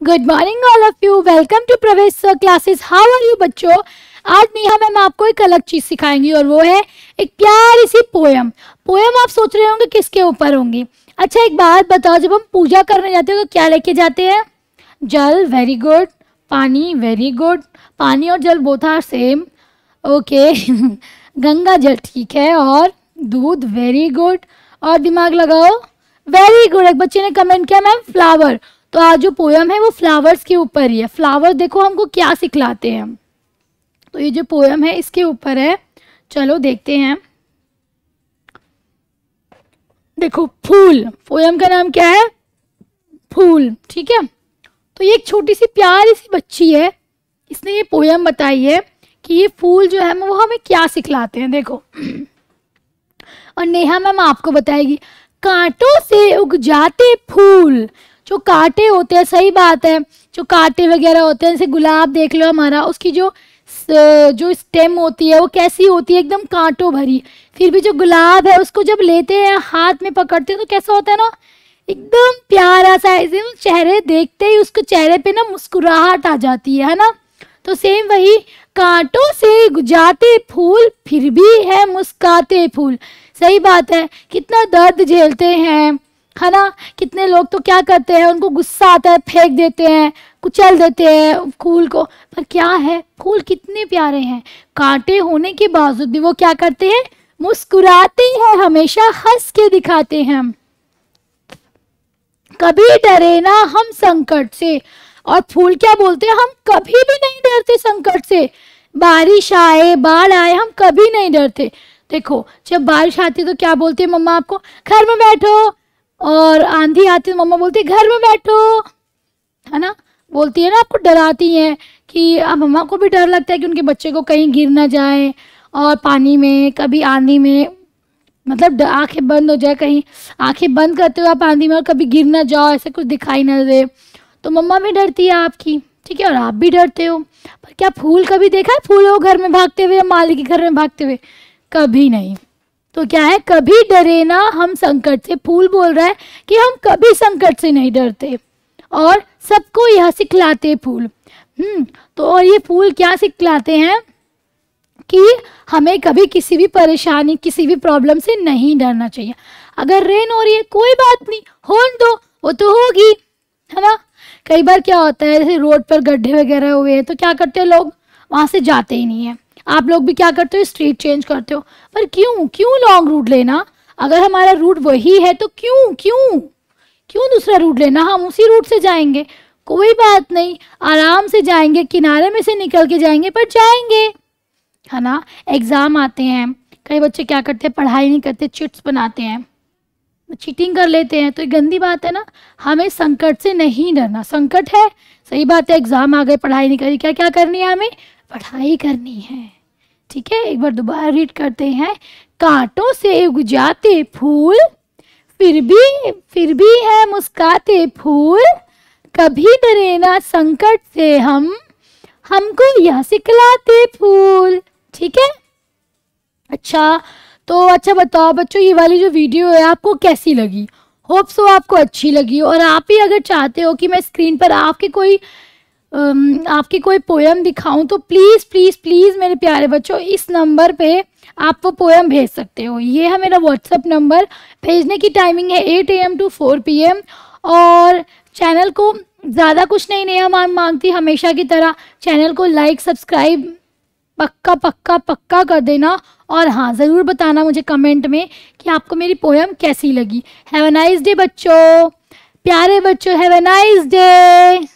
Good morning all of you welcome to Pravesh classes how are you बच्चों? आज Neha ma'am आपको एक अलग चीज़ सिखाएँगी और वो है एक प्यारी सी पोयम पोयम आप सोच रहे होंगे किसके ऊपर होंगी? अच्छा एक बात बताओ, जब हम पूजा करने जाते हैं तो क्या लेके जाते हैं? जल वेरी गुड पानी वेरी गुड पानी और जल both are same okay Ganga जल ठीक है और दूध वेरी गुड और दिमाग लगाओ वेरी गुड एक बच्चे ने कमेंट किया, मैम फ्लावर तो आज जो पोयम है वो फ्लावर्स के ऊपर ही है। फ्लावर देखो हमको क्या सिखलाते हैं तो ये जो पोयम है इसके ऊपर है। चलो देखते हैं। देखो, फूल। पोयम का नाम क्या है? फूल। ठीक है? तो ये एक छोटी सी प्यारी सी बच्ची है। इसने ये पोयम बताई है कि ये फूल जो है वो हमें क्या सिखलाते हैं। देखो। और नेहा मैम आपको बताएगी, कांटों से उग जाते फूल जो कांटे होते हैं, सही बात है, जो कांटे वगैरह होते हैं, जैसे गुलाब देख लो हमारा, उसकी जो जो स्टेम होती है, वो कैसी होती है, एकदम कांटों भरी। फिर भी जो गुलाब है, उसको जब लेते हैं, हाथ में पकड़ते हैं तो कैसा होता है ना, एकदम प्यारा सा, ऐसे चेहरे देखते ही उसके चेहरे पे ना मुस्कुराहट आ जाती है ना? तो सेम वही, कांटों से गुजाते फूल, फिर भी है मुस्काते फूल। सही बात है, कितना दर्द झेलते हैं। है ना, कितने लोग तो क्या करते हैं, उनको गुस्सा आता है, फेंक देते हैं, कुचल देते हैं फूल को। पर क्या है, फूल कितने प्यारे हैं। कांटे होने के बावजूद भी वो क्या करते हैं? मुस्कुराते हैं हमेशा हंस के दिखाते हैं कभी डरे ना हम संकट से। और फूल क्या बोलते हैं? हम कभी भी नहीं डरते संकट से। बारिश आए, बाढ़ आए, हम कभी नहीं डरते। देखो, जब बारिश आती है तो क्या बोलते है मम्मा आपको? घर में बैठो। और आंधी आती है, मम्मा बोलती है, घर में बैठो। है ना? बोलती है ना, आपको डराती हैं कि अब मम्मा को भी डर लगता है कि उनके बच्चे को कहीं गिर ना जाए और पानी में, कभी आंधी में मतलब आँखें बंद हो जाए कहीं, आँखें बंद करते हुए आप आंधी में और कभी गिर ना जाओ, ऐसे कुछ दिखाई ना दे। तो मम्मा भी डरती है आपकी, ठीक है? और आप भी डरते हो। पर क्या फूल कभी देखा है? फूल घर में भागते हुए या माली के घर में भागते हुए? कभी नहीं। तो क्या है? कभी डरे ना हम संकट से। फूल बोल रहा है कि हम कभी संकट से नहीं डरते। और सबको यह सिखलाते फूल। हम्म तो और ये फूल क्या सिखलाते हैं? कि हमें कभी किसी भी परेशानी, किसी भी प्रॉब्लम से नहीं डरना चाहिए। अगर रेन हो रही है, कोई बात नहीं। हो दो, वो तो होगी, है ना? कई बार क्या होता है, जैसे रोड पर गड्ढे वगैरह हुए हैं तो क्या करते हैं लोग? वहाँ से जाते ही नहीं है। आप लोग भी क्या करते हो? स्ट्रीट चेंज करते हो। पर क्यों? क्यों लॉन्ग रूट लेना? अगर हमारा रूट वही है तो क्यों? क्यों? क्यों दूसरा रूट लेना? हम उसी रूट से जाएँगे। कोई बात नहीं। आराम से जाएँगे, किनारे में से निकल के जाएँगे, पर जाएँगे। है ना? एग्ज़ाम आते हैं। कई बच्चे क्या करते हैं? पढ़ाई नहीं करते चिट्स बनाते हैं। चीटिंग कर लेते हैं। तो ये गंदी बात है ना? हमें संकट से नहीं डरना। संकट है। सही बात है एग्ज़ाम आ गए, पढ़ाई नहीं करी। क्या क्या करनी है हमें? पढ़ाई करनी है। ठीक है? एक बार दोबारा रीड करते हैं। कांटों से उग जाते फूल, फिर भी फिर भी है मुस्काते फूल। कभी डरे ना संकट से हम, हमको यह सिखलाते फूल। ठीक है? अच्छा तो अच्छा बताओ बच्चों, ये वाली जो वीडियो है, आपको कैसी लगी? होप सो आपको अच्छी लगी। और आप ही अगर चाहते हो कि मैं स्क्रीन पर आपके कोई आपकी कोई पोयम दिखाऊँ तो प्लीज़ प्लीज़ प्लीज़ मेरे प्यारे बच्चों, इस नंबर पे आप वो पोयम भेज सकते हो। ये है मेरा व्हाट्सअप नंबर भेजने की टाइमिंग है eight AM to four P M और चैनल को ज़्यादा कुछ नहीं नहीं हम मांगती हमेशा की तरह। चैनल को लाइक सब्सक्राइब पक्का पक्का पक्का कर देना। और हाँ ज़रूर बताना मुझे कमेंट में कि आपको मेरी पोयम कैसी लगी। हैव अ नाइस डे बच्चों। प्यारे बच्चों हैव अ नाइस डे